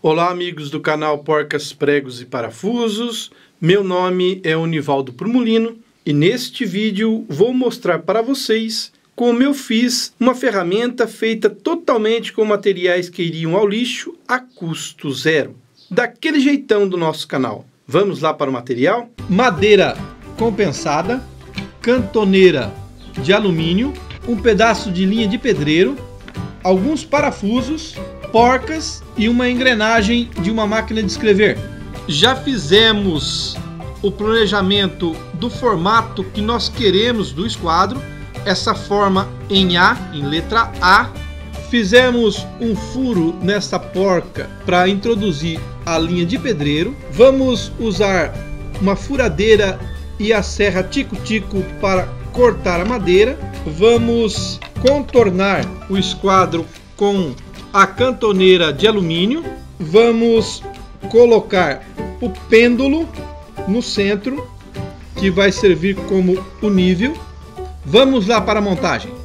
Olá, amigos do canal Porcas, Pregos e Parafusos. Meu nome é Univaldo Prumulino e neste vídeo vou mostrar para vocês como eu fiz uma ferramenta feita totalmente com materiais que iriam ao lixo a custo zero. Daquele jeitão do nosso canal. Vamos lá para o material? Madeira compensada, cantoneira de alumínio, um pedaço de linha de pedreiro, alguns parafusos, porcas e uma engrenagem de uma máquina de escrever. Já fizemos o planejamento do formato que nós queremos do esquadro, essa forma em A, em letra A. Fizemos um furo nessa porca para introduzir a linha de pedreiro. Vamos usar uma furadeira e a serra tico-tico para cortar a madeira. Vamos contornar o esquadro com a cantoneira de alumínio. Vamos colocar o pêndulo no centro, que vai servir como o nível. Vamos lá para a montagem.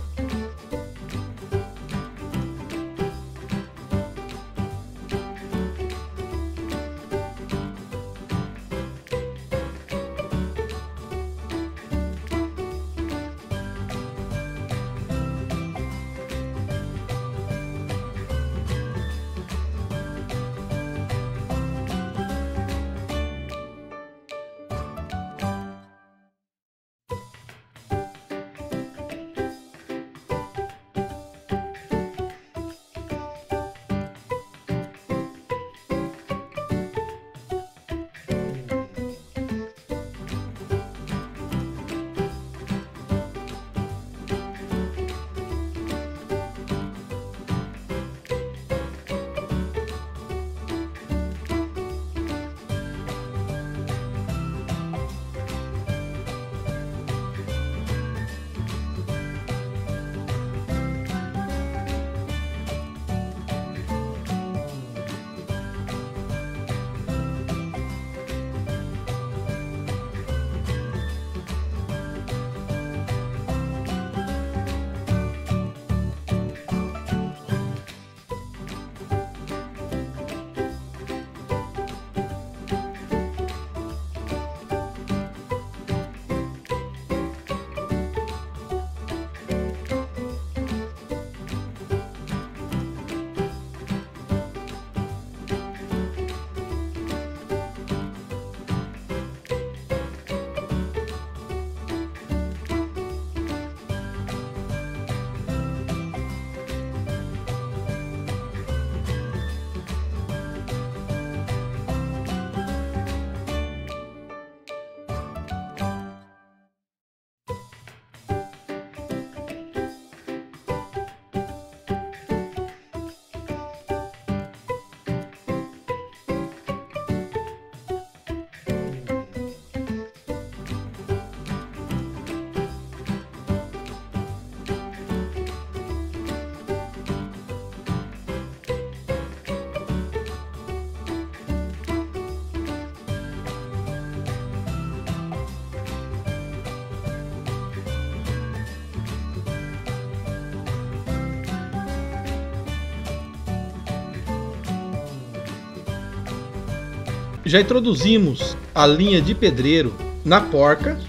Já introduzimos a linha de pedreiro na porca.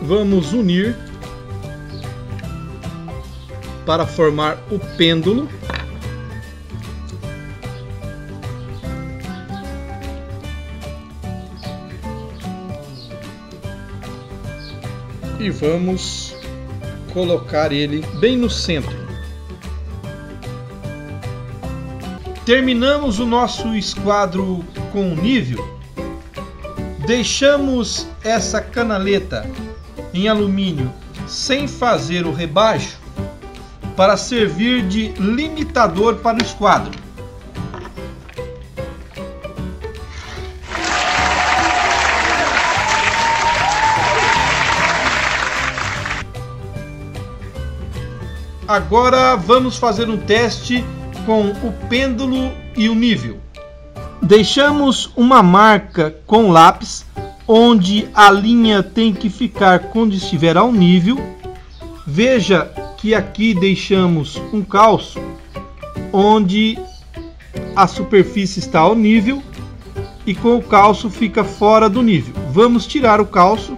Vamos unir para formar o pêndulo. E vamos colocar ele bem no centro. Terminamos o nosso esquadro com nível Deixamos essa canaleta em alumínio sem fazer o rebaixo para servir de limitador para o esquadro. Agora vamos fazer um teste com o pêndulo e o nível. Deixamos uma marca com lápis onde a linha tem que ficar quando estiver ao nível. Veja que aqui deixamos um calço onde a superfície está ao nível e com o calço fica fora do nível. Vamos tirar o calço.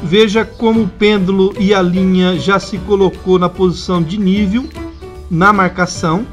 Veja como o pêndulo e a linha já se colocou na posição de nível na marcação